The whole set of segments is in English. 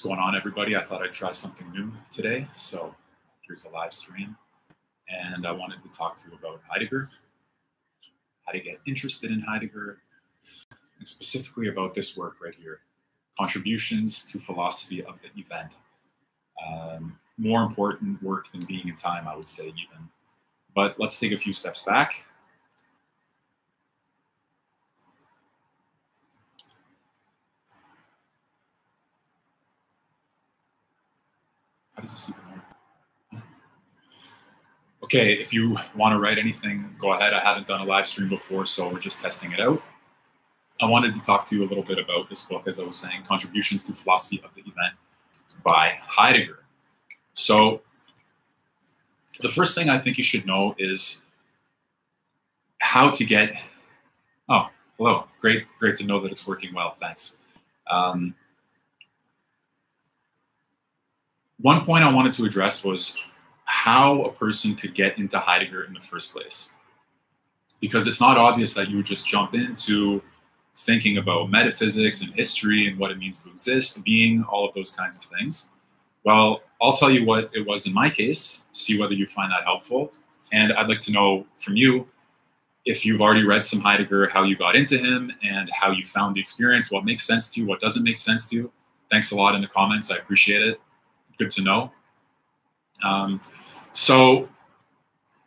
What's going on, everybody? I thought I'd try something new today. So here's a live stream. And I wanted to talk to you about Heidegger, how to get interested in Heidegger, and specifically about this work right here Contributions to Philosophy of the Event. Um, more important work than Being and Time, I would say, even. But let's take a few steps back How does this even work? Okay, if you want to write anything, go ahead. I haven't done a live stream before, so we're just testing it out. I wanted to talk to you a little bit about this book, as I was saying, Contributions to Philosophy of the Event by Heidegger. So, the first thing I think you should know is how to get. Oh, hello. Great, great to know that it's working well. Thanks. Um, one point I wanted to address was how a person could get into Heidegger in the first place. Because it's not obvious that you would just jump into thinking about metaphysics and history and what it means to exist, being, all of those kinds of things. Well, I'll tell you what it was in my case, see whether you find that helpful. And I'd like to know from you if you've already read some Heidegger, how you got into him and how you found the experience, what makes sense to you, what doesn't make sense to you. Thanks a lot in the comments. I appreciate it good to know. Um, so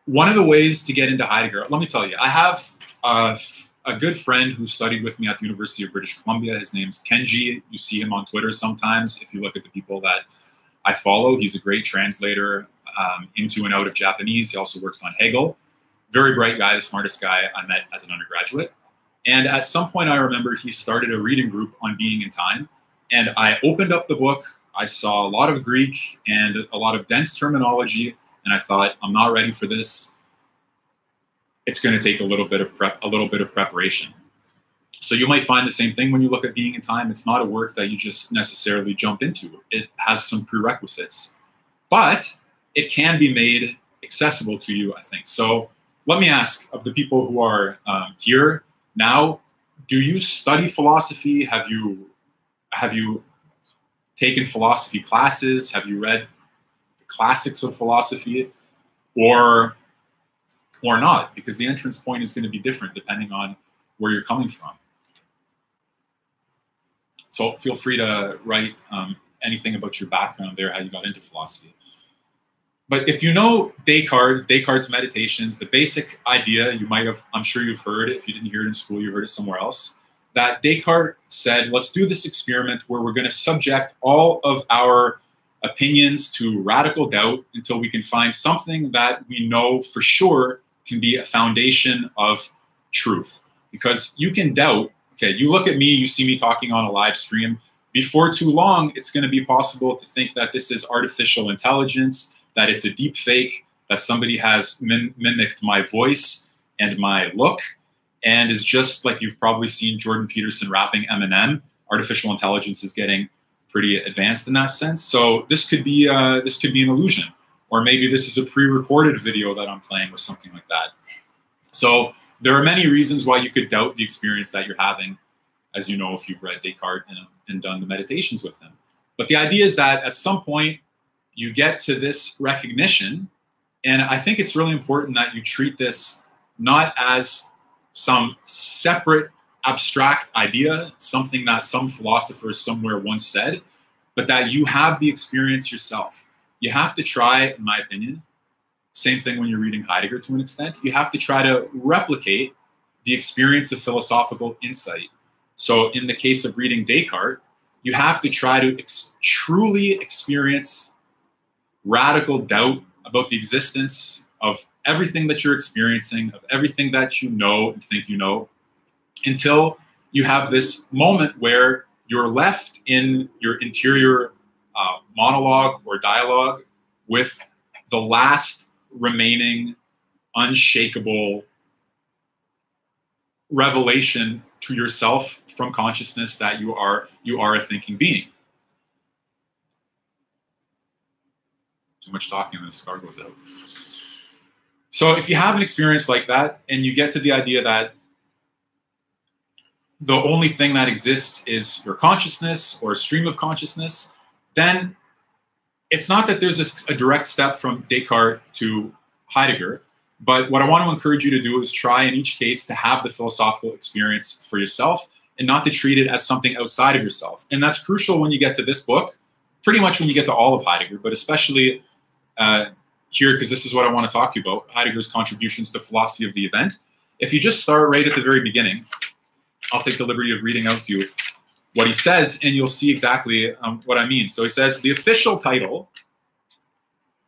one of the ways to get into Heidegger, let me tell you, I have a, a, good friend who studied with me at the University of British Columbia. His name's Kenji. You see him on Twitter sometimes. If you look at the people that I follow, he's a great translator um, into and out of Japanese. He also works on Hegel. Very bright guy, the smartest guy I met as an undergraduate. And at some point, I remember he started a reading group on Being and Time. And I opened up the book I saw a lot of Greek and a lot of dense terminology, and I thought, I'm not ready for this. It's going to take a little bit of prep, a little bit of preparation. So you might find the same thing when you look at Being and Time. It's not a work that you just necessarily jump into. It has some prerequisites, but it can be made accessible to you, I think. So let me ask of the people who are um, here now, do you study philosophy? Have you have you taken philosophy classes? Have you read the classics of philosophy? Or or not, because the entrance point is going to be different depending on where you're coming from. So feel free to write um, anything about your background there, how you got into philosophy. But if you know Descartes, Descartes' meditations, the basic idea you might have, I'm sure you've heard, it. if you didn't hear it in school, you heard it somewhere else, that Descartes said, let's do this experiment where we're going to subject all of our opinions to radical doubt until we can find something that we know for sure can be a foundation of truth. Because you can doubt, okay, you look at me, you see me talking on a live stream. Before too long, it's going to be possible to think that this is artificial intelligence, that it's a deep fake, that somebody has mim mimicked my voice and my look and is just like you've probably seen Jordan Peterson rapping Eminem. Artificial intelligence is getting pretty advanced in that sense. So this could be uh, this could be an illusion, or maybe this is a pre-recorded video that I'm playing with something like that. So there are many reasons why you could doubt the experience that you're having, as you know if you've read Descartes and, and done the meditations with him. But the idea is that at some point you get to this recognition, and I think it's really important that you treat this not as some separate abstract idea, something that some philosophers somewhere once said, but that you have the experience yourself. You have to try, in my opinion, same thing when you're reading Heidegger to an extent, you have to try to replicate the experience of philosophical insight. So, in the case of reading Descartes, you have to try to ex truly experience radical doubt about the existence of everything that you're experiencing, of everything that you know and think you know, until you have this moment where you're left in your interior uh, monologue or dialogue with the last remaining unshakable revelation to yourself from consciousness that you are you are a thinking being. Too much talking the cigar goes out. So if you have an experience like that and you get to the idea that the only thing that exists is your consciousness or a stream of consciousness, then it's not that there's a, a direct step from Descartes to Heidegger, but what I want to encourage you to do is try in each case to have the philosophical experience for yourself and not to treat it as something outside of yourself. And that's crucial when you get to this book, pretty much when you get to all of Heidegger, but especially uh, here, because this is what I want to talk to you about Heidegger's contributions to philosophy of the event. If you just start right at the very beginning, I'll take the liberty of reading out to you what he says, and you'll see exactly um, what I mean. So he says the official title,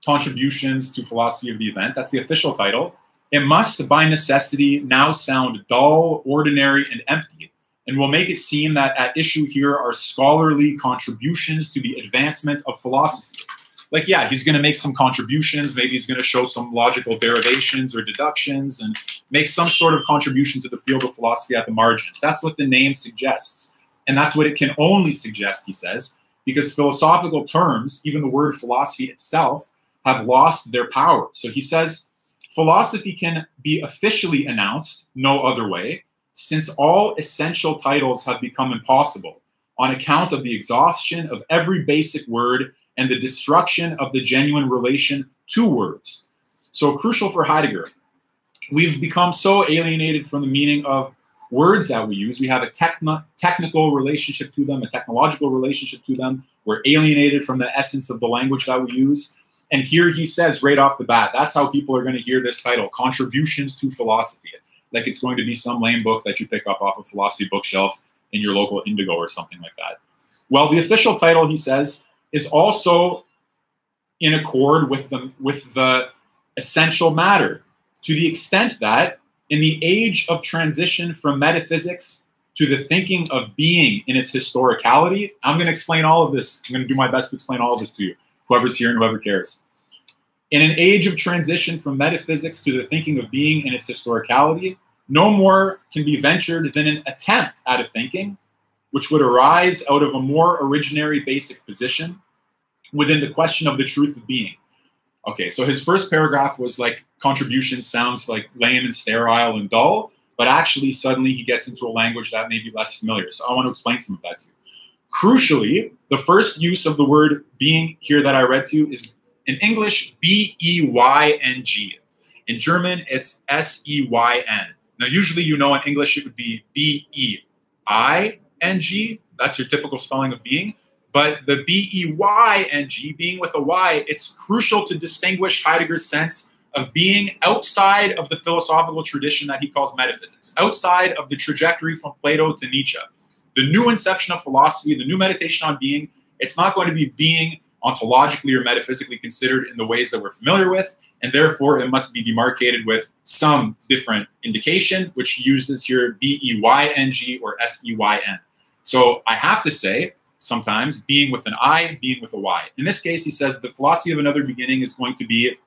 Contributions to Philosophy of the Event, that's the official title. It must, by necessity, now sound dull, ordinary, and empty, and will make it seem that at issue here are scholarly contributions to the advancement of philosophy. Like, yeah, he's going to make some contributions. Maybe he's going to show some logical derivations or deductions and make some sort of contribution to the field of philosophy at the margins. That's what the name suggests. And that's what it can only suggest, he says, because philosophical terms, even the word philosophy itself, have lost their power. So he says philosophy can be officially announced no other way, since all essential titles have become impossible on account of the exhaustion of every basic word and the destruction of the genuine relation to words. So crucial for Heidegger. We've become so alienated from the meaning of words that we use. We have a techn- technical relationship to them, a technological relationship to them. We're alienated from the essence of the language that we use. And here he says right off the bat, that's how people are going to hear this title Contributions to Philosophy. Like it's going to be some lame book that you pick up off a philosophy bookshelf in your local Indigo or something like that. Well, the official title, he says, is also in accord with the, with the essential matter to the extent that in the age of transition from metaphysics to the thinking of being in its historicality, I'm going to explain all of this. I'm going to do my best to explain all of this to you, whoever's here and whoever cares. In an age of transition from metaphysics to the thinking of being in its historicality, no more can be ventured than an attempt at a thinking which would arise out of a more originary basic position within the question of the truth of being. Okay, so his first paragraph was like contribution sounds like lame and sterile and dull, but actually suddenly he gets into a language that may be less familiar. So I want to explain some of that to you. Crucially, the first use of the word being here that I read to you is in English B E Y N G. In German, it's S E Y N. Now, usually you know in English it would be B E I N G. That's your typical spelling of being. But the B E Y N G, being with a Y, it's crucial to distinguish Heidegger's sense of being outside of the philosophical tradition that he calls metaphysics, outside of the trajectory from Plato to Nietzsche. The new inception of philosophy, the new meditation on being, it's not going to be being ontologically or metaphysically considered in the ways that we're familiar with, and therefore it must be demarcated with some different indication, which he uses here B E Y N G or S E Y N. So I have to say sometimes, being with an I, being with a Y. In this case, he says the philosophy of another beginning is going to be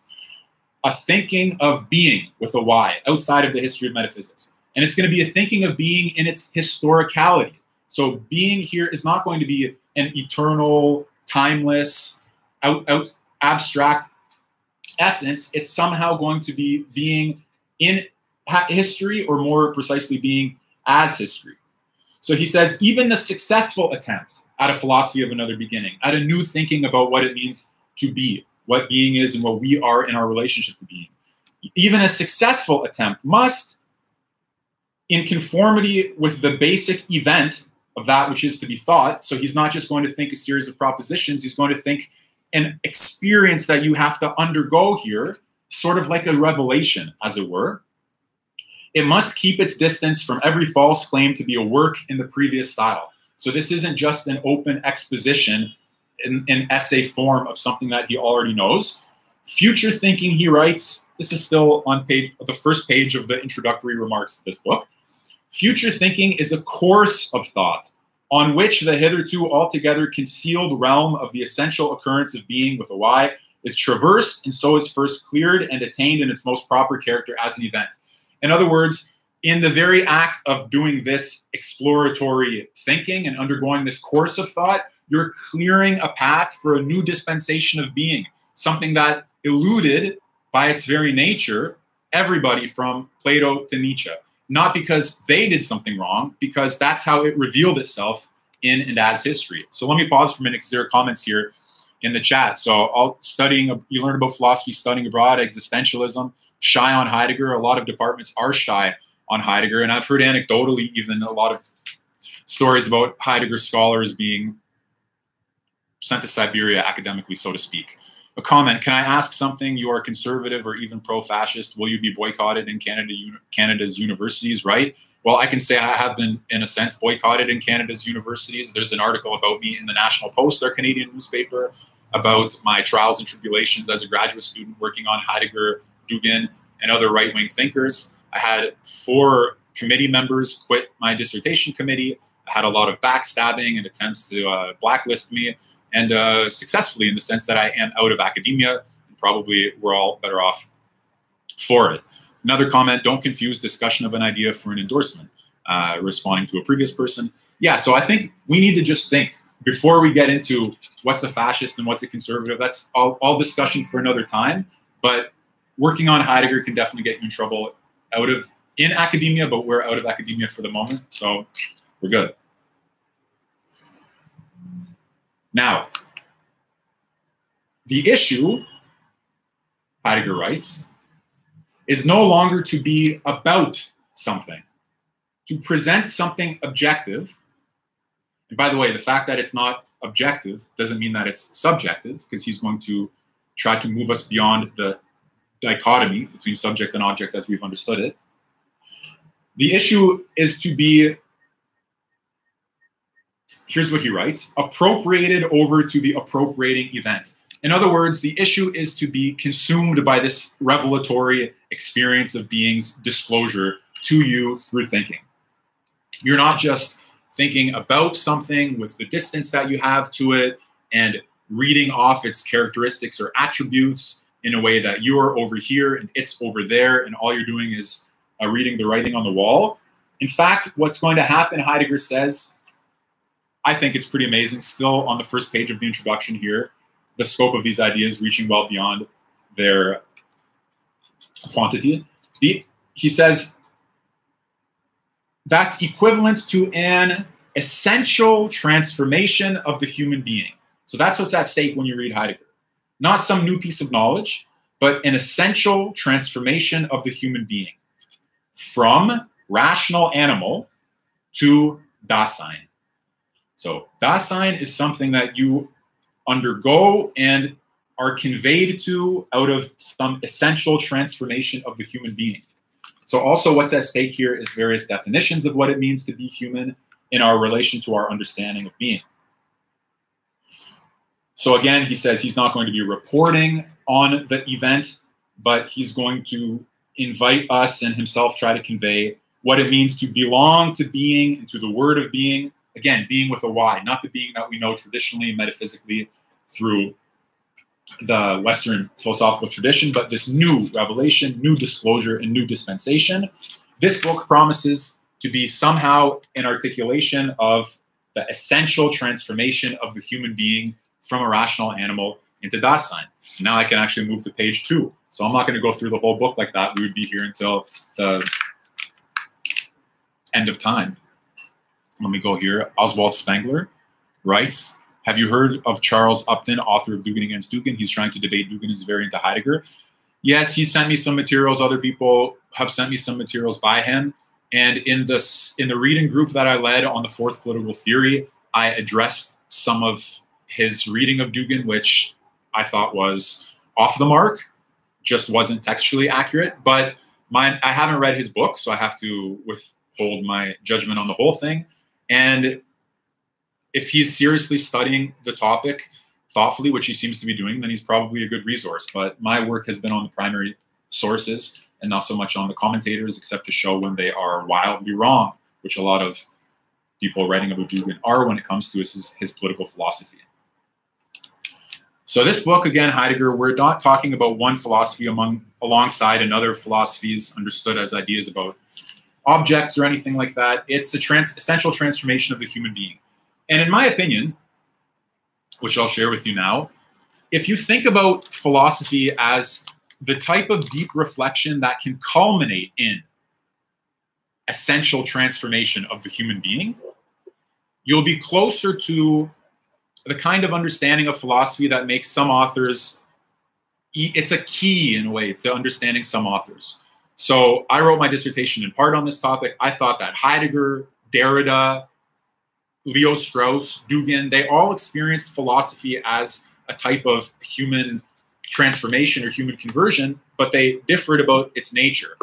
a thinking of being with a Y outside of the history of metaphysics. And it's going to be a thinking of being in its historicality. So being here is not going to be an eternal, timeless, out, out abstract essence. It's somehow going to be being in history, or more precisely, being as history. So he says, even the successful attempt at a philosophy of another beginning, at a new thinking about what it means to be, what being is, and what we are in our relationship to being. Even a successful attempt must, in conformity with the basic event of that which is to be thought, so he's not just going to think a series of propositions, he's going to think an experience that you have to undergo here, sort of like a revelation, as it were. It must keep its distance from every false claim to be a work in the previous style. So this isn't just an open exposition in, in essay form of something that he already knows. Future thinking, he writes, this is still on page the first page of the introductory remarks to this book. Future thinking is a course of thought on which the hitherto altogether concealed realm of the essential occurrence of being with a Y is traversed and so is first cleared and attained in its most proper character as an event. In other words, in the very act of doing this exploratory thinking and undergoing this course of thought, you're clearing a path for a new dispensation of being, something that eluded by its very nature everybody from Plato to Nietzsche. Not because they did something wrong, because that's how it revealed itself in and as history. So let me pause for a minute because there are comments here in the chat. So all studying, you learn about philosophy, studying abroad, existentialism, shy on Heidegger. A lot of departments are shy on Heidegger. And I've heard anecdotally even a lot of stories about Heidegger scholars being sent to Siberia academically, so to speak. A comment, can I ask something? You are conservative or even pro-fascist. Will you be boycotted in Canada, Canada's universities, right? Well, I can say I have been, in a sense, boycotted in Canada's universities. There's an article about me in the National Post, our Canadian newspaper, about my trials and tribulations as a graduate student working on Heidegger, Dugin, and other right-wing thinkers. I had four committee members quit my dissertation committee. I had a lot of backstabbing and attempts to uh, blacklist me, and uh, successfully in the sense that I am out of academia. And probably we're all better off for it. Another comment, don't confuse discussion of an idea for an endorsement. Uh, responding to a previous person. Yeah, so I think we need to just think before we get into what's a fascist and what's a conservative. That's all, all discussion for another time. But working on Heidegger can definitely get you in trouble out of in academia, but we're out of academia for the moment, so we're good. Now, the issue, Heidegger writes, is no longer to be about something, to present something objective. And by the way, the fact that it's not objective doesn't mean that it's subjective, because he's going to try to move us beyond the dichotomy between subject and object as we've understood it. The issue is to be, here's what he writes, appropriated over to the appropriating event. In other words, the issue is to be consumed by this revelatory experience of being's disclosure to you through thinking. You're not just thinking about something with the distance that you have to it and reading off its characteristics or attributes in a way that you're over here and it's over there, and all you're doing is uh, reading the writing on the wall. In fact, what's going to happen, Heidegger says, I think it's pretty amazing. Still on the first page of the introduction here, the scope of these ideas reaching well beyond their quantity. He, he says that's equivalent to an essential transformation of the human being. So that's what's at stake when you read Heidegger. Not some new piece of knowledge, but an essential transformation of the human being from rational animal to Dasein. So Dasein is something that you undergo and are conveyed to out of some essential transformation of the human being. So also what's at stake here is various definitions of what it means to be human in our relation to our understanding of being. So again, he says he's not going to be reporting on the event, but he's going to invite us and himself try to convey what it means to belong to being and to the word of being. Again, being with a Y, not the being that we know traditionally metaphysically through the Western philosophical tradition, but this new revelation, new disclosure, and new dispensation. This book promises to be somehow an articulation of the essential transformation of the human being from a rational animal into Dasein. Now I can actually move to page two. So I'm not going to go through the whole book like that. We would be here until the end of time. Let me go here. Oswald Spengler writes, have you heard of Charles Upton, author of Dugin Against Dugin? He's trying to debate Dugin as a variant to Heidegger. Yes, he sent me some materials. Other people have sent me some materials by him. And in this in the reading group that I led on the fourth political theory, I addressed some of his reading of Dugin, which I thought was off the mark, just wasn't textually accurate. But my, I haven't read his book, so I have to withhold my judgment on the whole thing. And if he's seriously studying the topic thoughtfully, which he seems to be doing, then he's probably a good resource. But my work has been on the primary sources and not so much on the commentators, except to show when they are wildly wrong, which a lot of people writing about Dugin are when it comes to his, his political philosophy. So this book, again, Heidegger, we're not talking about one philosophy among alongside another philosophies understood as ideas about objects or anything like that. It's the trans essential transformation of the human being. And in my opinion, which I'll share with you now, if you think about philosophy as the type of deep reflection that can culminate in essential transformation of the human being, you'll be closer to the kind of understanding of philosophy that makes some authors it's a key in a way to understanding some authors. So I wrote my dissertation in part on this topic. I thought that Heidegger, Derrida, Leo Strauss, Dugin, they all experienced philosophy as a type of human transformation or human conversion, but they differed about its nature.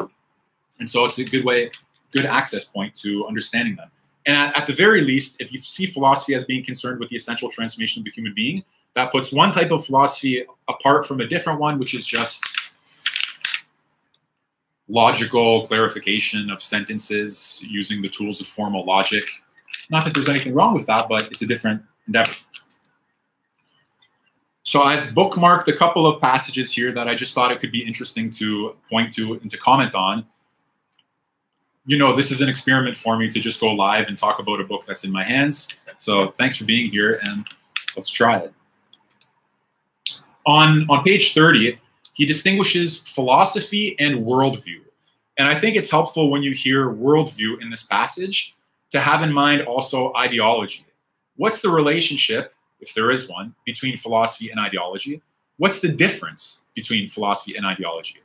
And so it's a good way, good access point to understanding them. And at, the very least, if you see philosophy as being concerned with the essential transformation of the human being, that puts one type of philosophy apart from a different one, which is just logical clarification of sentences using the tools of formal logic. Not that there's anything wrong with that, but it's a different endeavor. So I've bookmarked a couple of passages here that I just thought it could be interesting to point to and to comment on you know, this is an experiment for me to just go live and talk about a book that's in my hands. So thanks for being here and let's try it. On, on page 30, he distinguishes philosophy and worldview. And I think it's helpful when you hear worldview in this passage to have in mind also ideology. What's the relationship, if there is one, between philosophy and ideology? What's the difference between philosophy and ideology?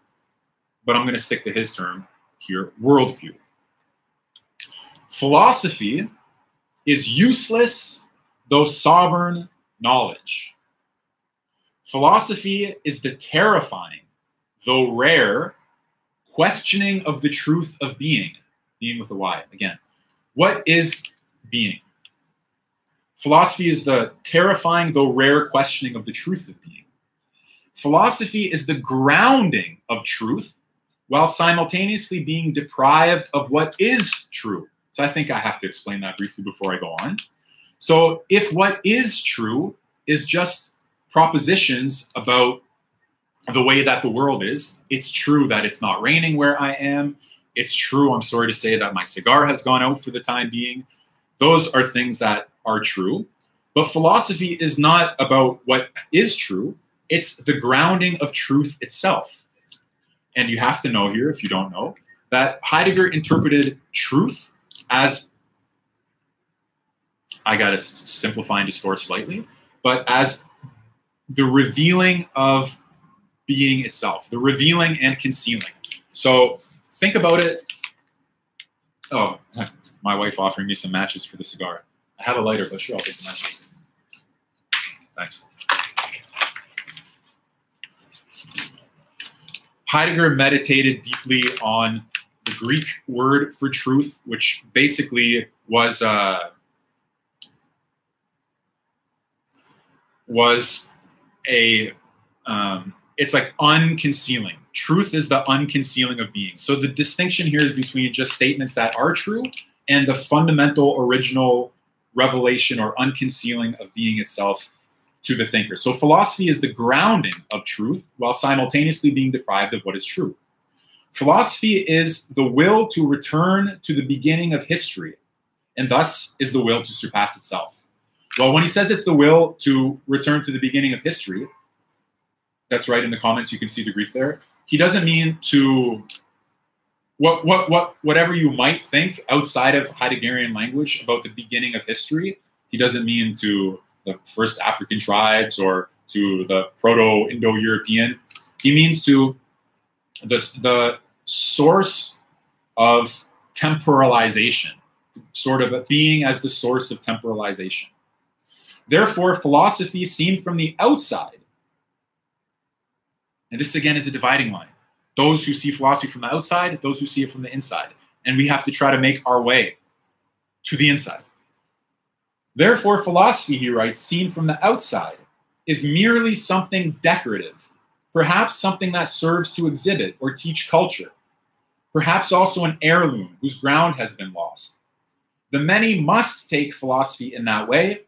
But I'm going to stick to his term here worldview. Philosophy is useless, though sovereign, knowledge. Philosophy is the terrifying, though rare, questioning of the truth of being, being with a Y. Again, what is being? Philosophy is the terrifying, though rare, questioning of the truth of being. Philosophy is the grounding of truth while simultaneously being deprived of what is true. So I think I have to explain that briefly before I go on. So if what is true is just propositions about the way that the world is, it's true that it's not raining where I am. It's true, I'm sorry to say, that my cigar has gone out for the time being. Those are things that are true. But philosophy is not about what is true, it's the grounding of truth itself. And you have to know here, if you don't know, that Heidegger interpreted truth as I got to simplify and distort slightly, but as the revealing of being itself, the revealing and concealing. So think about it. Oh, my wife offering me some matches for the cigar. I have a lighter, but sure, I'll take the matches. Thanks. Heidegger meditated deeply on the Greek word for truth, which basically was uh, was a um, it's like unconcealing. Truth is the unconcealing of being. So the distinction here is between just statements that are true and the fundamental original revelation or unconcealing of being itself to the thinker. So philosophy is the grounding of truth while simultaneously being deprived of what is true. Philosophy is the will to return to the beginning of history, and thus is the will to surpass itself. Well, when he says it's the will to return to the beginning of history, that's right in the comments, you can see the Greek there. He doesn't mean to what what what whatever you might think outside of Heideggerian language about the beginning of history, he doesn't mean to the first African tribes or to the Proto-Indo-European. He means to the, the source of temporalization, sort of being as the source of temporalization. Therefore, philosophy seen from the outside, and this again is a dividing line. Those who see philosophy from the outside, those who see it from the inside. And we have to try to make our way to the inside. Therefore, philosophy, he writes, seen from the outside, is merely something decorative perhaps something that serves to exhibit or teach culture, perhaps also an heirloom whose ground has been lost. The many must take philosophy in that way,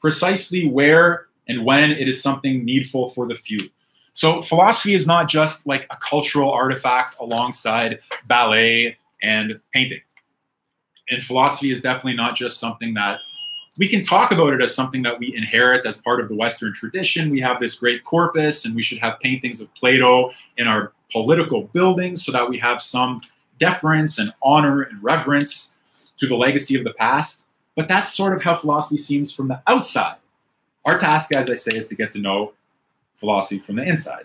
precisely where and when it is something needful for the few. So, philosophy is not just like a cultural artifact alongside ballet and painting. And philosophy is definitely not just something that we can talk about it as something that we inherit as part of the Western tradition. We have this great corpus, and we should have paintings of Plato in our political buildings so that we have some deference and honor and reverence to the legacy of the past. But that's sort of how philosophy seems from the outside. Our task, as I say, is to get to know philosophy from the inside.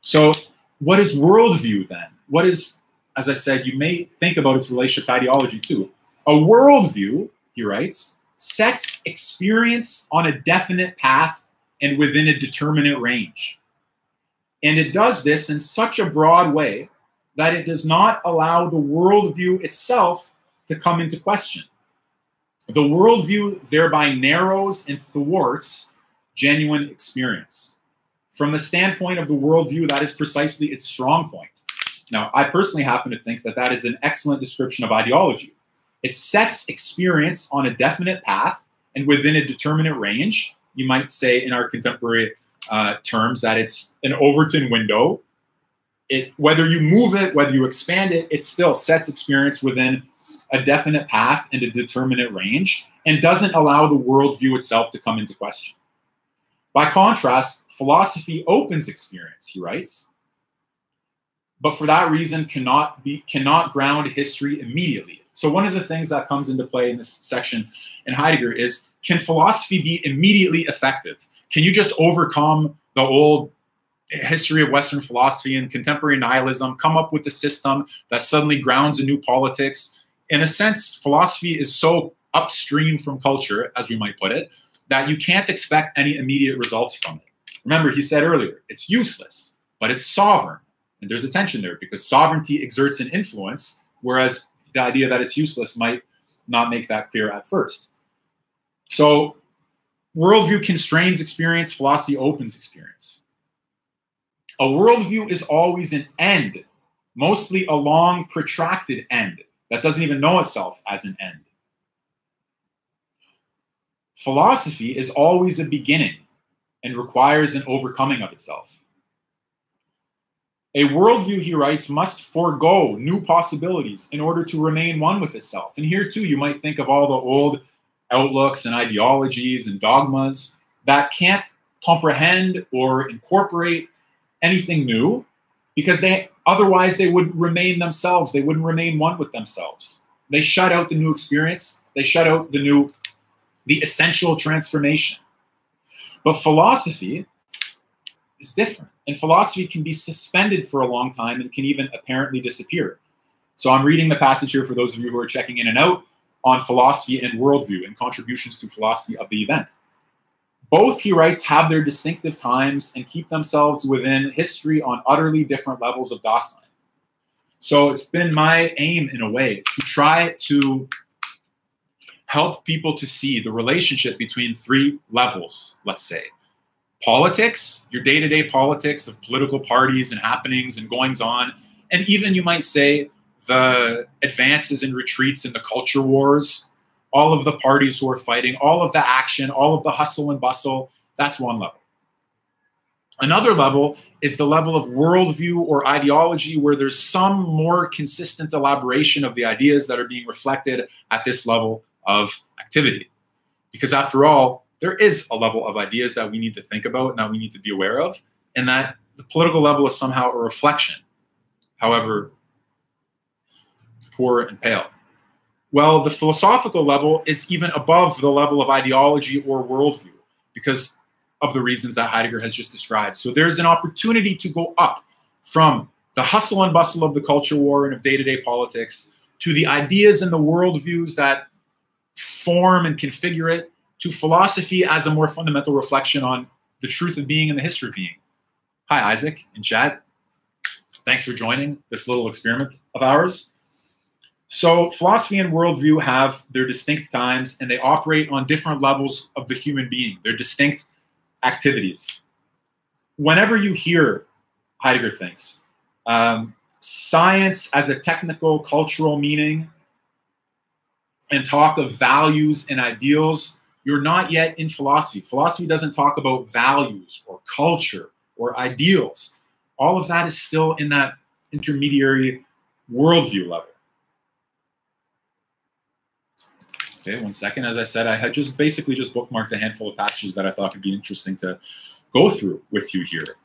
So, what is worldview then? What is, as I said, you may think about its relationship to ideology too. A worldview, he writes, sets experience on a definite path and within a determinate range. And it does this in such a broad way that it does not allow the worldview itself to come into question. The worldview thereby narrows and thwarts genuine experience. From the standpoint of the worldview, that is precisely its strong point. Now, I personally happen to think that that is an excellent description of ideology. It sets experience on a definite path and within a determinate range. You might say, in our contemporary uh, terms, that it's an Overton window it whether you move it, whether you expand it, it still sets experience within a definite path and a determinate range and doesn't allow the worldview itself to come into question. By contrast, philosophy opens experience, he writes, but for that reason cannot be cannot ground history immediately. So one of the things that comes into play in this section in Heidegger is can philosophy be immediately effective? Can you just overcome the old history of Western philosophy and contemporary nihilism, come up with a system that suddenly grounds a new politics. In a sense, philosophy is so upstream from culture, as we might put it, that you can't expect any immediate results from it. Remember, he said earlier, it's useless, but it's sovereign. And there's a tension there because sovereignty exerts an influence, whereas the idea that it's useless might not make that clear at first. So, worldview constrains experience, philosophy opens experience. A worldview is always an end, mostly a long, protracted end that doesn't even know itself as an end. Philosophy is always a beginning and requires an overcoming of itself. A worldview, he writes, must forego new possibilities in order to remain one with itself. And here, too, you might think of all the old outlooks and ideologies and dogmas that can't comprehend or incorporate anything new because they otherwise they would remain themselves. They wouldn't remain one with themselves. They shut out the new experience. They shut out the new the essential transformation. But philosophy is different and philosophy can be suspended for a long time and can even apparently disappear so i'm reading the passage here for those of you who are checking in and out on philosophy and worldview and contributions to philosophy of the event both, he writes, have their distinctive times and keep themselves within history on utterly different levels of Dasein. So it's been my aim, in a way, to try to help people to see the relationship between three levels, let's say. Politics, your day to day politics of political parties and happenings and goings on, and even you might say the advances and retreats in the culture wars all of the parties who are fighting, all of the action, all of the hustle and bustle. That's one level. Another level is the level of worldview or ideology where there's some more consistent elaboration of the ideas that are being reflected at this level of activity. Because after all, there is a level of ideas that we need to think about and that we need to be aware of, and that the political level is somehow a reflection, however poor and pale. Well, the philosophical level is even above the level of ideology or worldview because of the reasons that Heidegger has just described. So there's an opportunity to go up from the hustle and bustle of the culture war and of day to day politics to the ideas and the worldviews that form and configure it to philosophy as a more fundamental reflection on the truth of being and the history of being. Hi, Isaac and Chad. Thanks for joining this little experiment of ours. So, philosophy and worldview have their distinct times and they operate on different levels of the human being, their distinct activities. Whenever you hear, Heidegger thinks, um, science as a technical, cultural meaning, and talk of values and ideals, you're not yet in philosophy. Philosophy doesn't talk about values or culture or ideals. All of that is still in that intermediary worldview level. Okay, one second. As I said, I had just basically just bookmarked a handful of passages that I thought could be interesting to go through with you here.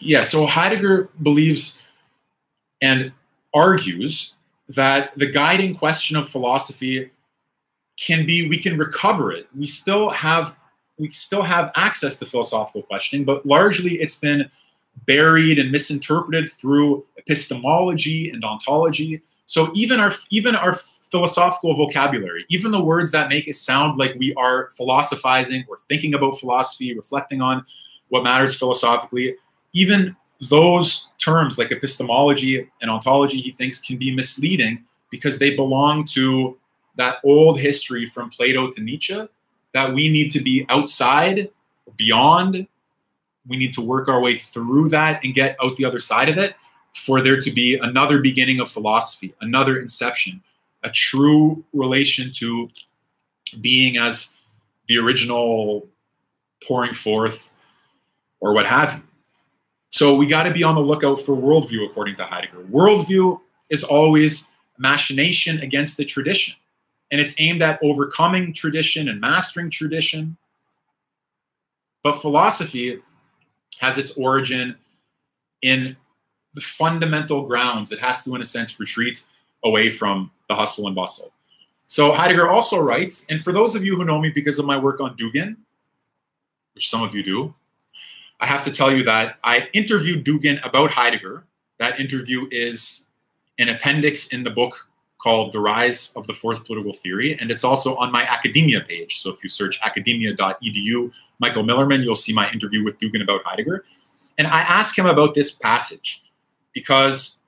Yeah, so Heidegger believes and argues that the guiding question of philosophy can be we can recover it. We still have we still have access to philosophical questioning, but largely it's been buried and misinterpreted through epistemology and ontology. So even our even our philosophical vocabulary, even the words that make it sound like we are philosophizing or thinking about philosophy, reflecting on what matters philosophically, even those terms like epistemology and ontology, he thinks, can be misleading because they belong to that old history from Plato to Nietzsche that we need to be outside, beyond. We need to work our way through that and get out the other side of it for there to be another beginning of philosophy, another inception, a true relation to being as the original pouring forth or what have you. So we got to be on the lookout for worldview, according to Heidegger. Worldview is always machination against the tradition, and it's aimed at overcoming tradition and mastering tradition. But philosophy has its origin in the fundamental grounds. It has to, in a sense, retreat away from the hustle and bustle. So Heidegger also writes, and for those of you who know me because of my work on Dugin, which some of you do, I have to tell you that I interviewed Dugin about Heidegger. That interview is an appendix in the book called The Rise of the Fourth Political Theory, and it's also on my academia page. So if you search academia.edu, Michael Millerman, you'll see my interview with Dugin about Heidegger. And I asked him about this passage because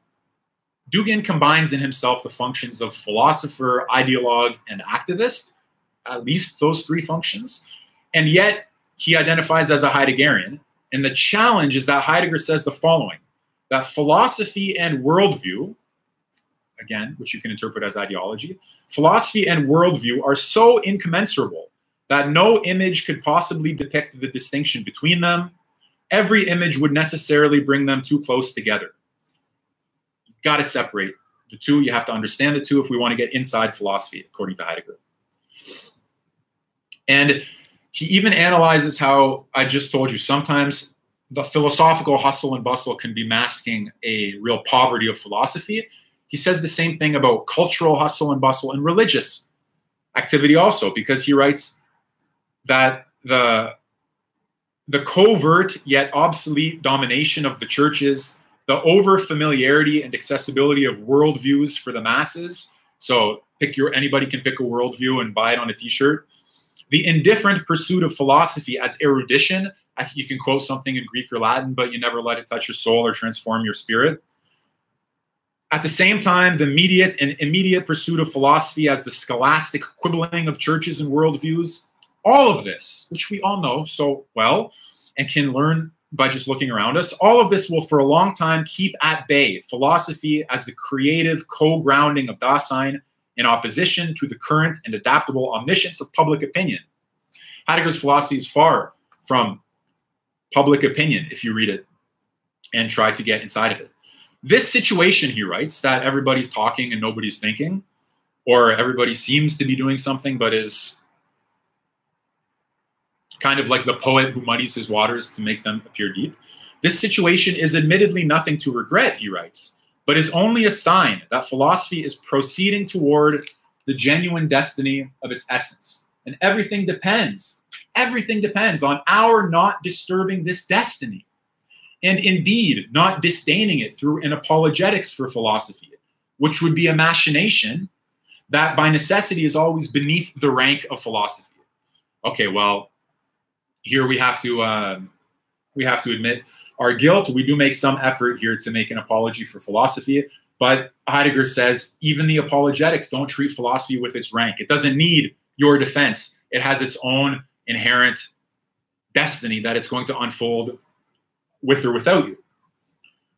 Dugin combines in himself the functions of philosopher, ideologue, and activist, at least those three functions. And yet he identifies as a Heideggerian. And the challenge is that Heidegger says the following that philosophy and worldview, again, which you can interpret as ideology, philosophy and worldview are so incommensurable that no image could possibly depict the distinction between them. Every image would necessarily bring them too close together. You've got to separate the two. You have to understand the two if we want to get inside philosophy, according to Heidegger. And he even analyzes how I just told you sometimes the philosophical hustle and bustle can be masking a real poverty of philosophy. He says the same thing about cultural hustle and bustle and religious activity also, because he writes that the the covert yet obsolete domination of the churches, the over familiarity and accessibility of worldviews for the masses. So pick your anybody can pick a worldview and buy it on a t-shirt the indifferent pursuit of philosophy as erudition. You can quote something in Greek or Latin, but you never let it touch your soul or transform your spirit. At the same time, the immediate and immediate pursuit of philosophy as the scholastic quibbling of churches and worldviews, all of this, which we all know so well and can learn by just looking around us, all of this will for a long time keep at bay philosophy as the creative co-grounding of Dasein in opposition to the current and adaptable omniscience of public opinion. Heidegger's philosophy is far from public opinion if you read it and try to get inside of it. This situation, he writes, that everybody's talking and nobody's thinking, or everybody seems to be doing something but is kind of like the poet who muddies his waters to make them appear deep. This situation is admittedly nothing to regret, he writes but is only a sign that philosophy is proceeding toward the genuine destiny of its essence. And everything depends, everything depends on our not disturbing this destiny. And indeed, not disdaining it through an apologetics for philosophy, which would be a machination that by necessity is always beneath the rank of philosophy. Okay, well, here we have to uh, we have to admit our guilt. We do make some effort here to make an apology for philosophy, but Heidegger says even the apologetics don't treat philosophy with its rank. It doesn't need your defense. It has its own inherent destiny that it's going to unfold with or without you.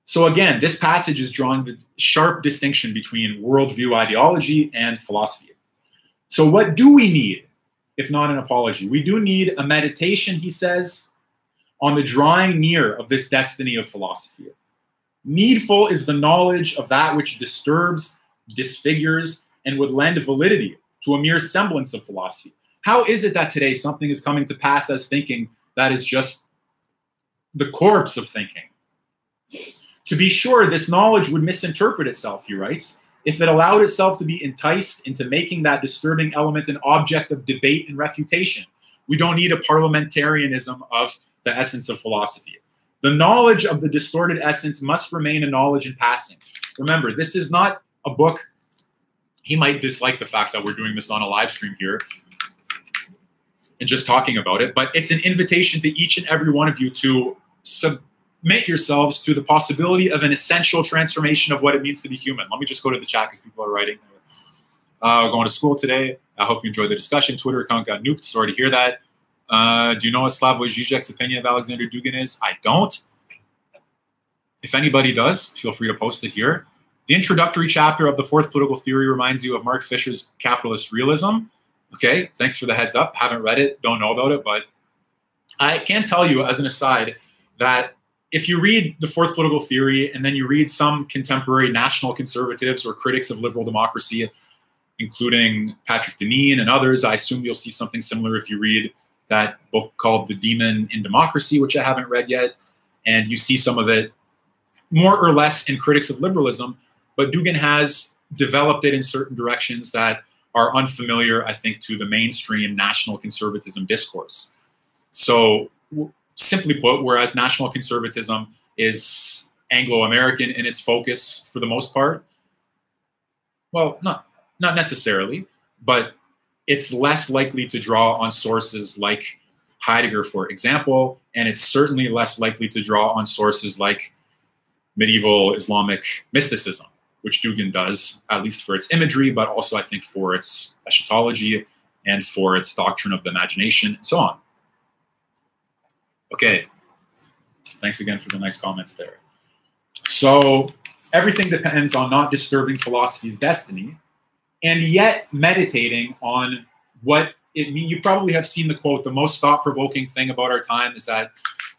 So again, this passage is drawing the sharp distinction between worldview ideology and philosophy. So what do we need if not an apology? We do need a meditation, he says, on the drawing near of this destiny of philosophy. Needful is the knowledge of that which disturbs, disfigures, and would lend validity to a mere semblance of philosophy. How is it that today something is coming to pass as thinking that is just the corpse of thinking? To be sure, this knowledge would misinterpret itself, he writes, if it allowed itself to be enticed into making that disturbing element an object of debate and refutation. We don't need a parliamentarianism of the essence of philosophy. The knowledge of the distorted essence must remain a knowledge in passing. Remember, this is not a book. He might dislike the fact that we're doing this on a live stream here and just talking about it, but it's an invitation to each and every one of you to submit yourselves to the possibility of an essential transformation of what it means to be human. Let me just go to the chat because people are writing. Uh, going to school today. I hope you enjoyed the discussion. Twitter account got nuked. Sorry to hear that. Uh, do you know what Slavoj Žižek's opinion of Alexander Dugin is? I don't. If anybody does, feel free to post it here. The introductory chapter of the fourth political theory reminds you of Mark Fisher's capitalist realism. Okay, thanks for the heads up. Haven't read it, don't know about it, but I can tell you as an aside that if you read the fourth political theory and then you read some contemporary national conservatives or critics of liberal democracy, including Patrick Deneen and others, I assume you'll see something similar if you read that book called The Demon in Democracy, which I haven't read yet. And you see some of it more or less in critics of liberalism. But Dugin has developed it in certain directions that are unfamiliar, I think, to the mainstream national conservatism discourse. So, simply put, whereas national conservatism is Anglo American in its focus for the most part, well, not, not necessarily, but it's less likely to draw on sources like Heidegger, for example, and it's certainly less likely to draw on sources like medieval Islamic mysticism, which Dugin does, at least for its imagery, but also I think for its eschatology and for its doctrine of the imagination and so on. Okay, thanks again for the nice comments there. So everything depends on not disturbing philosophy's destiny, and yet meditating on what it means. You probably have seen the quote, the most thought provoking thing about our time is that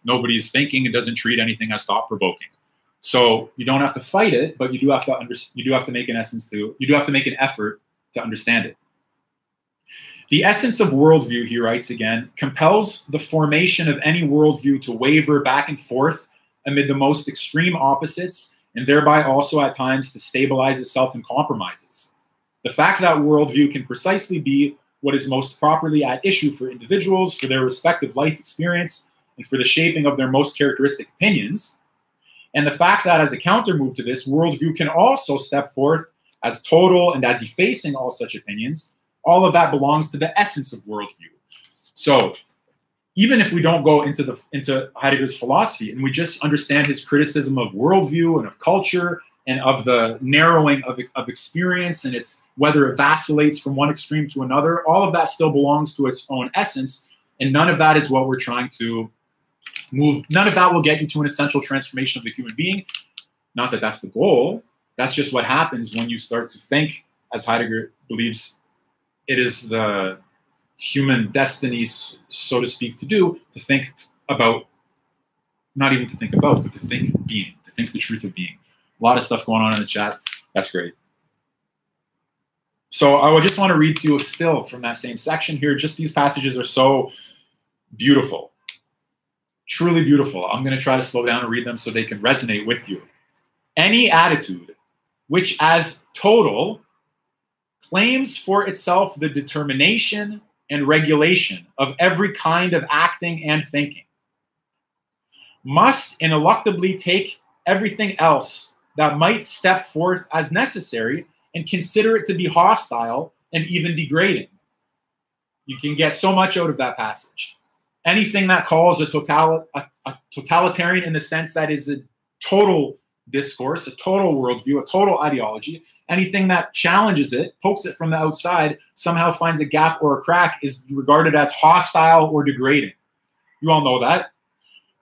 nobody's thinking and doesn't treat anything as thought provoking. So you don't have to fight it, but you do have to under, you do have to make an essence to you do have to make an effort to understand it. The essence of worldview, he writes again, compels the formation of any worldview to waver back and forth amid the most extreme opposites, and thereby also at times to stabilize itself in compromises. The fact that worldview can precisely be what is most properly at issue for individuals, for their respective life experience, and for the shaping of their most characteristic opinions. And the fact that as a counter move to this, worldview can also step forth as total and as effacing all such opinions. All of that belongs to the essence of worldview. So even if we don't go into the into Heidegger's philosophy and we just understand his criticism of worldview and of culture and of the narrowing of, of experience and its whether it vacillates from one extreme to another all of that still belongs to its own essence and none of that is what we're trying to move none of that will get you to an essential transformation of the human being. Not that that's the goal. That's just what happens when you start to think as heidegger believes it is the human destiny so to speak to do to think about not even to think about but to think being to think the truth of being a lot of stuff going on in the chat. That's great. So I would just want to read to you still from that same section here. Just these passages are so beautiful, truly beautiful. I'm going to try to slow down and read them so they can resonate with you. Any attitude which, as total, claims for itself the determination and regulation of every kind of acting and thinking, must ineluctably take everything else that might step forth as necessary and consider it to be hostile and even degrading. You can get so much out of that passage. Anything that calls a, total, a, a totalitarian in the sense that is a total discourse, a total worldview, a total ideology, anything that challenges it, pokes it from the outside, somehow finds a gap or a crack, is regarded as hostile or degrading. You all know that.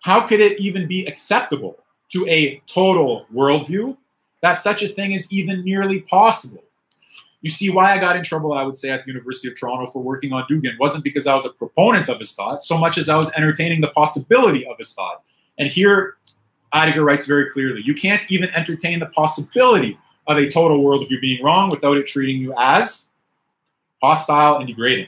How could it even be acceptable to a total worldview that such a thing is even nearly possible. You see why I got in trouble, I would say, at the University of Toronto for working on Dugin wasn't because I was a proponent of his thought, so much as I was entertaining the possibility of his thought. And here, Heidegger writes very clearly, you can't even entertain the possibility of a total worldview being wrong without it treating you as hostile and degrading.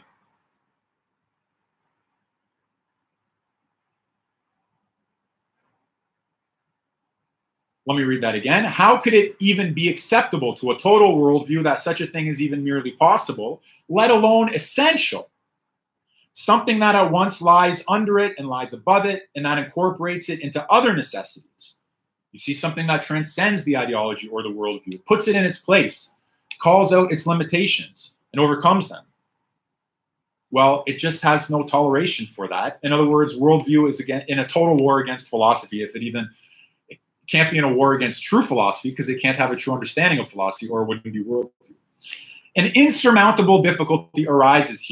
Let me read that again. How could it even be acceptable to a total worldview that such a thing is even merely possible, let alone essential? Something that at once lies under it and lies above it, and that incorporates it into other necessities. You see something that transcends the ideology or the worldview, puts it in its place, calls out its limitations, and overcomes them. Well, it just has no toleration for that. In other words, worldview is again in a total war against philosophy, if it even can't be in a war against true philosophy because they can't have a true understanding of philosophy or it wouldn't be worldview. An insurmountable difficulty arises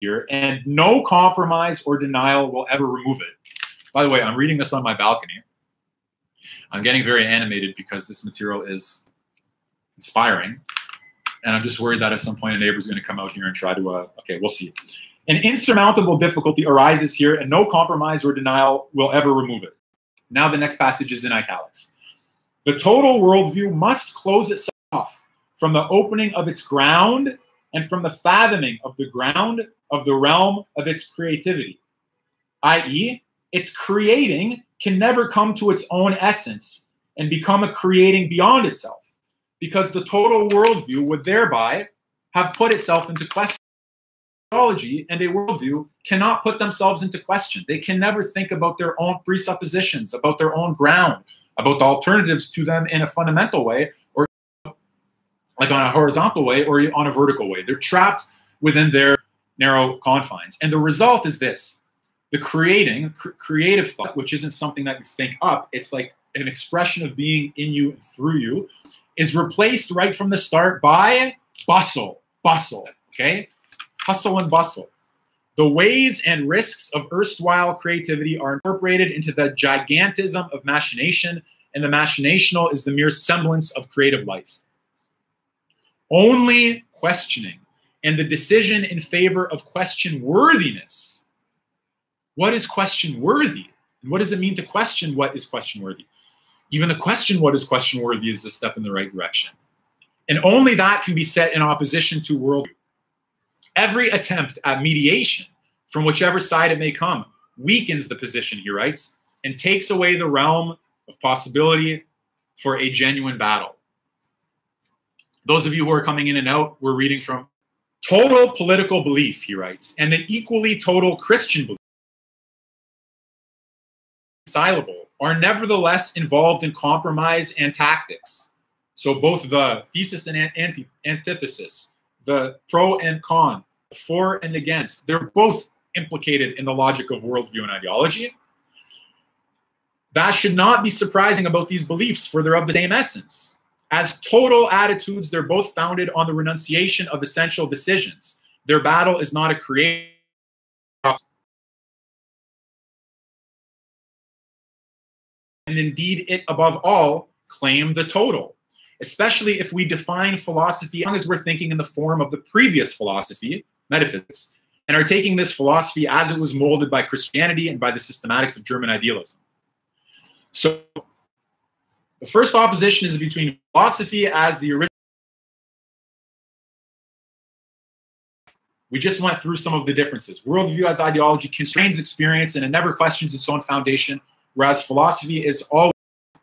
here, and no compromise or denial will ever remove it. By the way, I'm reading this on my balcony. I'm getting very animated because this material is inspiring. And I'm just worried that at some point a neighbor is going to come out here and try to, uh, okay, we'll see. An insurmountable difficulty arises here, and no compromise or denial will ever remove it. Now the next passage is in italics. The total worldview must close itself off from the opening of its ground and from the fathoming of the ground of the realm of its creativity, i.e., its creating can never come to its own essence and become a creating beyond itself, because the total worldview would thereby have put itself into question and a worldview cannot put themselves into question. They can never think about their own presuppositions, about their own ground, about the alternatives to them in a fundamental way, or like on a horizontal way, or on a vertical way. They're trapped within their narrow confines. And the result is this the creating, cr creative thought, which isn't something that you think up, it's like an expression of being in you and through you, is replaced right from the start by bustle, bustle, okay? Hustle and bustle. The ways and risks of erstwhile creativity are incorporated into the gigantism of machination, and the machinational is the mere semblance of creative life. Only questioning and the decision in favor of question worthiness. What is question worthy? And what does it mean to question what is question worthy? Even the question what is question worthy is a step in the right direction. And only that can be set in opposition to worldview. Every attempt at mediation, from whichever side it may come, weakens the position, he writes, and takes away the realm of possibility for a genuine battle. Those of you who are coming in and out, we're reading from Total Political Belief, he writes, and the equally total Christian belief are nevertheless involved in compromise and tactics. So both the thesis and antithesis the pro and con, for and against, they're both implicated in the logic of worldview and ideology. That should not be surprising about these beliefs, for they're of the same essence. As total attitudes, they're both founded on the renunciation of essential decisions. Their battle is not a creative. And indeed, it above all claim the total especially if we define philosophy as long as we're thinking in the form of the previous philosophy, metaphysics, and are taking this philosophy as it was molded by Christianity and by the systematics of German idealism. So the first opposition is between philosophy as the original. We just went through some of the differences. Worldview as ideology constrains experience and it never questions its own foundation, whereas philosophy is always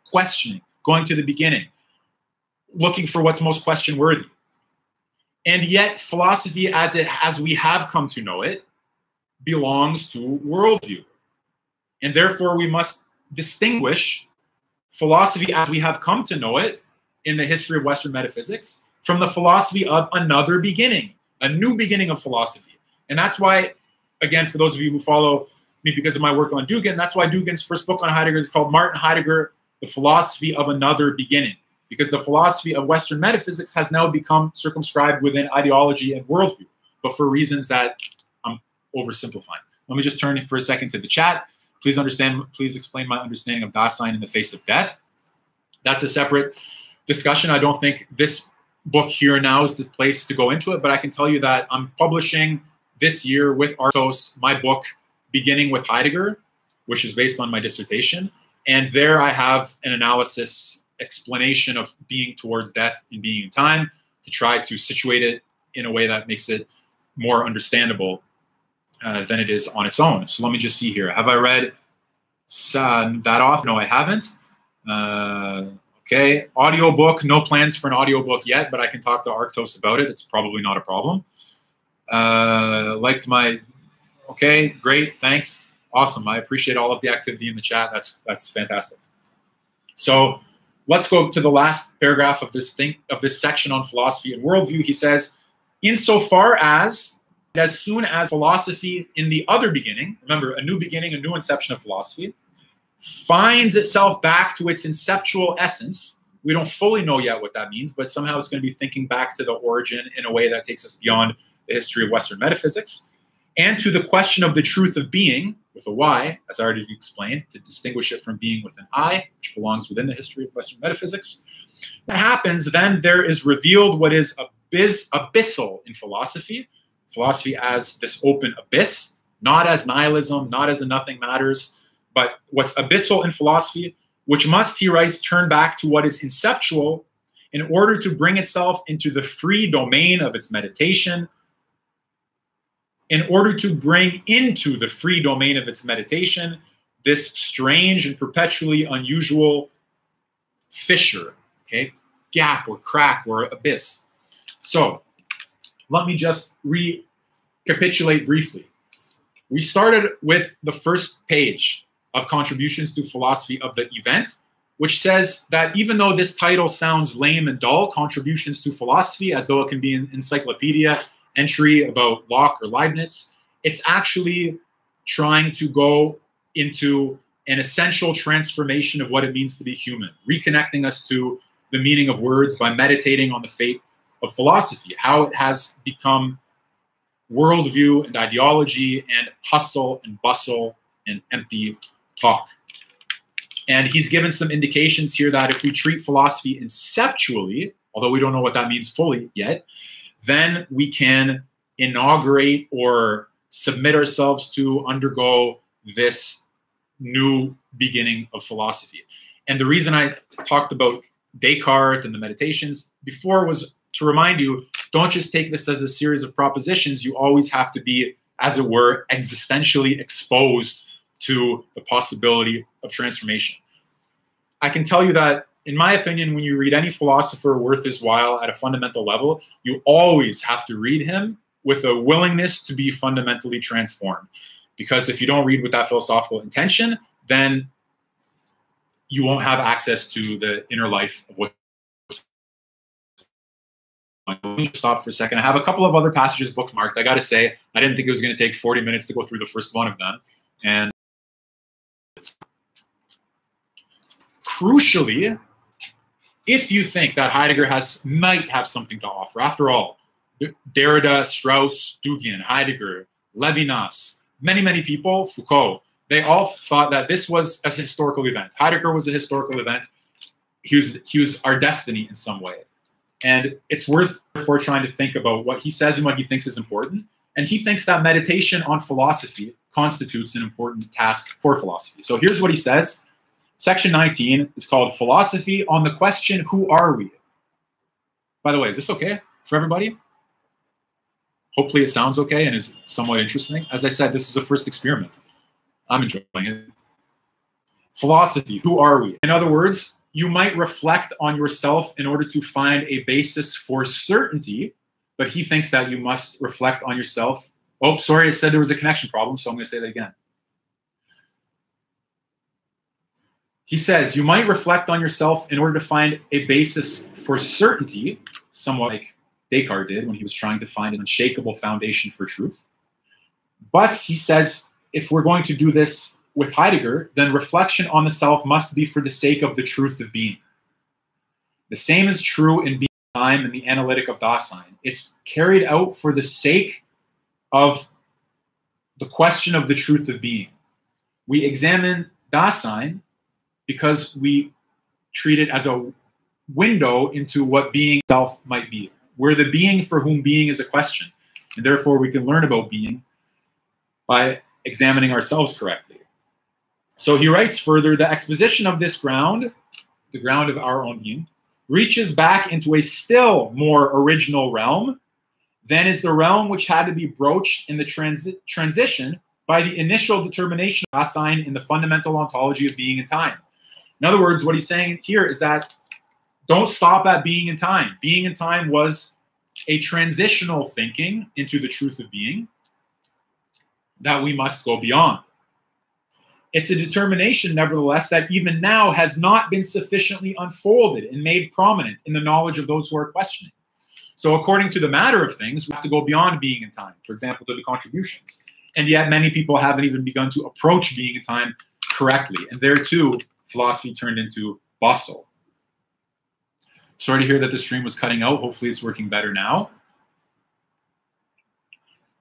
questioning, going to the beginning, looking for what's most question worthy. And yet, philosophy, as it as we have come to know it, belongs to worldview. And therefore, we must distinguish philosophy as we have come to know it in the history of Western metaphysics from the philosophy of another beginning, a new beginning of philosophy. And that's why, again, for those of you who follow me because of my work on Dugin, that's why Dugin's first book on Heidegger is called Martin Heidegger, The Philosophy of Another Beginning because the philosophy of Western metaphysics has now become circumscribed within ideology and worldview, but for reasons that I'm oversimplifying. Let me just turn for a second to the chat. Please understand, please explain my understanding of Dasein in the face of death. That's a separate discussion. I don't think this book here now is the place to go into it, but I can tell you that I'm publishing this year with Arktos my book, beginning with Heidegger, which is based on my dissertation. And there I have an analysis explanation of being towards death and being in time to try to situate it in a way that makes it more understandable uh, than it is on its own. So let me just see here. Have I read that off? No, I haven't. Uh, Okay, audiobook, no plans for an audiobook yet, but I can talk to Arktos about it. It's probably not a problem. Uh, liked my, okay, great, thanks. Awesome. I appreciate all of the activity in the chat. That's that's fantastic. So let's go to the last paragraph of this thing of this section on philosophy and worldview. He says, insofar as as soon as philosophy in the other beginning, remember a new beginning, a new inception of philosophy, finds itself back to its inceptual essence. We don't fully know yet what that means, but somehow it's going to be thinking back to the origin in a way that takes us beyond the history of Western metaphysics and to the question of the truth of being with a Y, as I already explained, to distinguish it from being with an I, which belongs within the history of Western metaphysics. That happens, then there is revealed what is abyss, abyssal in philosophy, philosophy as this open abyss, not as nihilism, not as a nothing matters, but what's abyssal in philosophy, which must, he writes, turn back to what is inceptual in order to bring itself into the free domain of its meditation, in order to bring into the free domain of its meditation this strange and perpetually unusual fissure, okay, gap or crack or abyss. So let me just recapitulate briefly. We started with the first page of contributions to philosophy of the event, which says that even though this title sounds lame and dull, contributions to philosophy, as though it can be an encyclopedia entry about Locke or Leibniz, it's actually trying to go into an essential transformation of what it means to be human, reconnecting us to the meaning of words by meditating on the fate of philosophy, how it has become worldview and ideology and hustle and bustle and empty talk. And he's given some indications here that if we treat philosophy inceptually, although we don't know what that means fully yet, then we can inaugurate or submit ourselves to undergo this new beginning of philosophy. And the reason I talked about Descartes and the meditations before was to remind you don't just take this as a series of propositions. You always have to be, as it were, existentially exposed to the possibility of transformation. I can tell you that, in my opinion, when you read any philosopher worth his while at a fundamental level, you always have to read him with a willingness to be fundamentally transformed. Because if you don't read with that philosophical intention, then you won't have access to the inner life of what. Let me just stop for a second. I have a couple of other passages bookmarked. I got to say, I didn't think it was going to take 40 minutes to go through the first one of them. And crucially, if you think that Heidegger has might have something to offer, after all, Derrida, Strauss, Dugin, Heidegger, Levinas, many, many people, Foucault, they all thought that this was a historical event. Heidegger was a historical event. He was, he was our destiny in some way. And it's worth for trying to think about what he says and what he thinks is important. And he thinks that meditation on philosophy constitutes an important task for philosophy. So here's what he says. Section 19 is called Philosophy on the Question Who Are We? By the way, is this okay for everybody? Hopefully, it sounds okay and is somewhat interesting. As I said, this is a first experiment. I'm enjoying it. Philosophy, who are we? In other words, you might reflect on yourself in order to find a basis for certainty, but he thinks that you must reflect on yourself. Oh, sorry, I said there was a connection problem, so I'm going to say that again. He says you might reflect on yourself in order to find a basis for certainty, somewhat like Descartes did when he was trying to find an unshakable foundation for truth. But he says if we're going to do this with Heidegger, then reflection on the self must be for the sake of the truth of being. The same is true in being time and the analytic of Dasein. It's carried out for the sake of the question of the truth of being. We examine Dasein because we treat it as a window into what being self might be. We're the being for whom being is a question. And therefore, we can learn about being by examining ourselves correctly. So he writes further the exposition of this ground, the ground of our own being, reaches back into a still more original realm than is the realm which had to be broached in the transi- transition by the initial determination assigned in the fundamental ontology of being and time. In other words, what he's saying here is that don't stop at being in time. Being in time was a transitional thinking into the truth of being that we must go beyond. It's a determination, nevertheless, that even now has not been sufficiently unfolded and made prominent in the knowledge of those who are questioning. So, according to the matter of things, we have to go beyond being in time, for example, to the contributions. And yet, many people haven't even begun to approach being in time correctly. And there, too, philosophy turned into bustle. Sorry to hear that the stream was cutting out. Hopefully, it's working better now.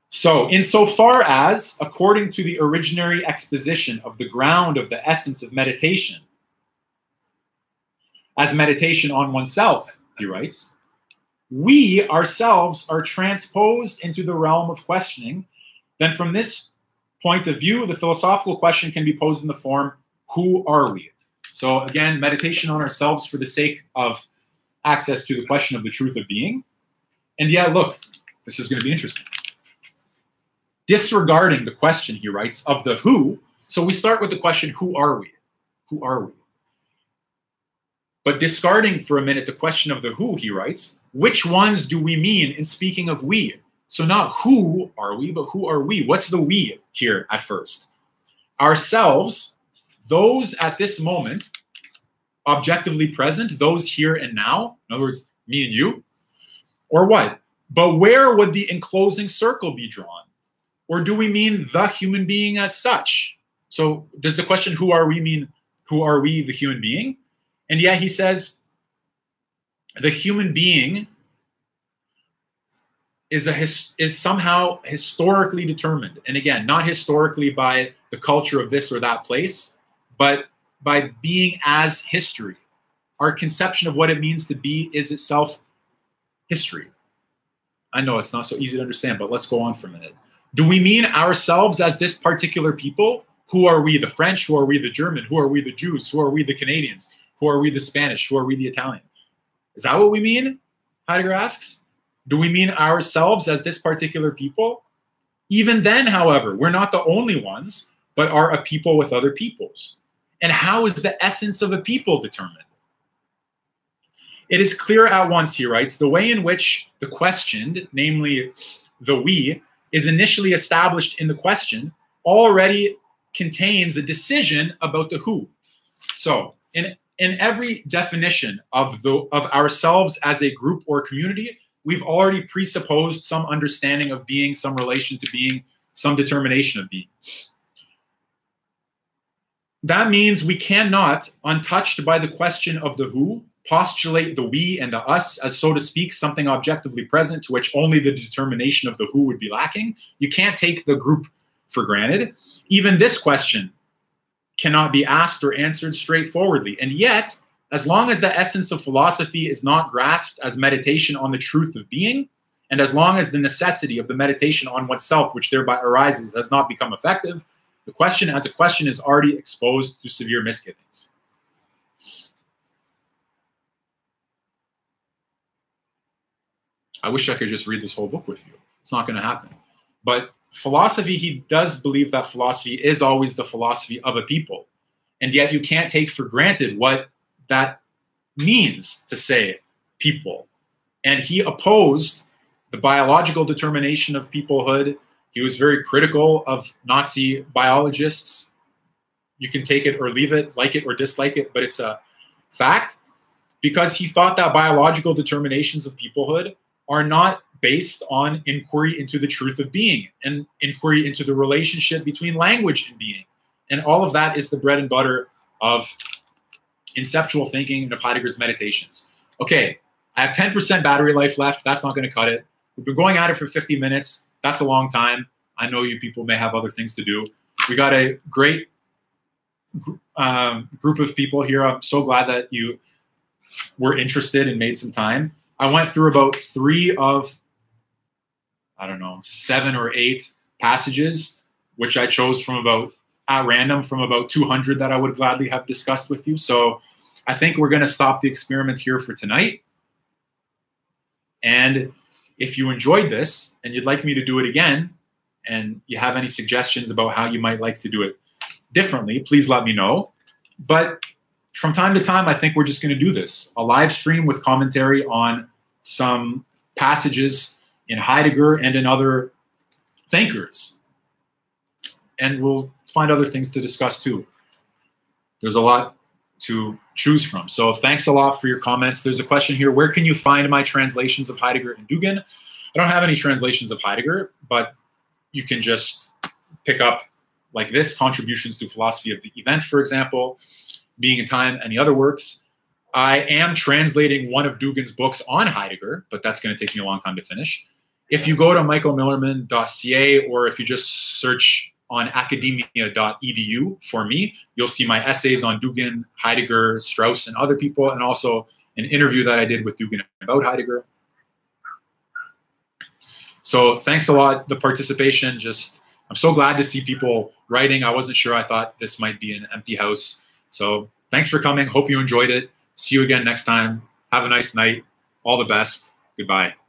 So, insofar as, according to the originary exposition of the ground of the essence of meditation, as meditation on oneself, he writes, we ourselves are transposed into the realm of questioning, then from this point of view, the philosophical question can be posed in the form, who are we? So, again, meditation on ourselves for the sake of access to the question of the truth of being. And yeah, look, this is going to be interesting disregarding the question, he writes, of the who. So we start with the question, who are we? Who are we? But discarding for a minute the question of the who, he writes, which ones do we mean in speaking of we? So not who are we, but who are we? What's the we here at first? Ourselves, those at this moment, objectively present, those here and now, in other words, me and you, or what? But where would the enclosing circle be drawn? Or do we mean the human being as such? So does the question, who are we, mean who are we, the human being? And yeah, he says the human being is a his, is somehow historically determined. And again, not historically by the culture of this or that place, but by being as history. Our conception of what it means to be is itself history. I know it's not so easy to understand, but let's go on for a minute. Do we mean ourselves as this particular people? Who are we, the French? Who are we, the German? Who are we, the Jews? Who are we, the Canadians? Who are we, the Spanish? Who are we, the Italian? Is that what we mean? Heidegger asks. Do we mean ourselves as this particular people? Even then, however, we're not the only ones, but are a people with other peoples. And how is the essence of a people determined? It is clear at once, he writes, the way in which the questioned, namely the we, is initially established in the question already contains a decision about the who. So in in every definition of the of ourselves as a group or community, we've already presupposed some understanding of being, some relation to being, some determination of being. That means we cannot, untouched by the question of the who, postulate the we and the us as, so to speak, something objectively present to which only the determination of the who would be lacking. You can't take the group for granted. Even this question cannot be asked or answered straightforwardly. And yet, as long as the essence of philosophy is not grasped as meditation on the truth of being, and as long as the necessity of the meditation on oneself, which thereby arises, has not become effective, the question as a question is already exposed to severe misgivings. I wish I could just read this whole book with you. It's not going to happen. But philosophy, he does believe that philosophy is always the philosophy of a people. And yet you can't take for granted what that means to say people. And he opposed the biological determination of peoplehood. He was very critical of Nazi biologists. You can take it or leave it, like it or dislike it, but it's a fact because he thought that biological determinations of peoplehood are not based on inquiry into the truth of being and inquiry into the relationship between language and being. And all of that is the bread and butter of inceptual thinking and of Heidegger's meditations. Okay, I have 10% battery life left. That's not going to cut it. We've been going at it for 50 minutes. That's a long time. I know you people may have other things to do. We got a great um, group of people here. I'm so glad that you were interested and made some time. I went through about three of, I don't know, seven or eight passages, which I chose from about at random from about 200 that I would gladly have discussed with you. So I think we're going to stop the experiment here for tonight. And if you enjoyed this and you'd like me to do it again, and you have any suggestions about how you might like to do it differently, please let me know. But from time to time, I think we're just going to do this a live stream with commentary on some passages in Heidegger and in other thinkers. And we'll find other things to discuss too. There's a lot to choose from. So thanks a lot for your comments. There's a question here where can you find my translations of Heidegger and Dugin? I don't have any translations of Heidegger, but you can just pick up like this contributions to philosophy of the event, for example, being in time, any other works. I am translating one of Dugin's books on Heidegger, but that's going to take me a long time to finish. If you go to michaelmillerman.ca or if you just search on academia.edu for me, you'll see my essays on Dugin, Heidegger, Strauss, and other people, and also an interview that I did with Dugin about Heidegger. So thanks a lot, the participation. Just I'm so glad to see people writing. I wasn't sure. I thought this might be an empty house. So thanks for coming. Hope you enjoyed it. See you again next time. Have a nice night. All the best. Goodbye.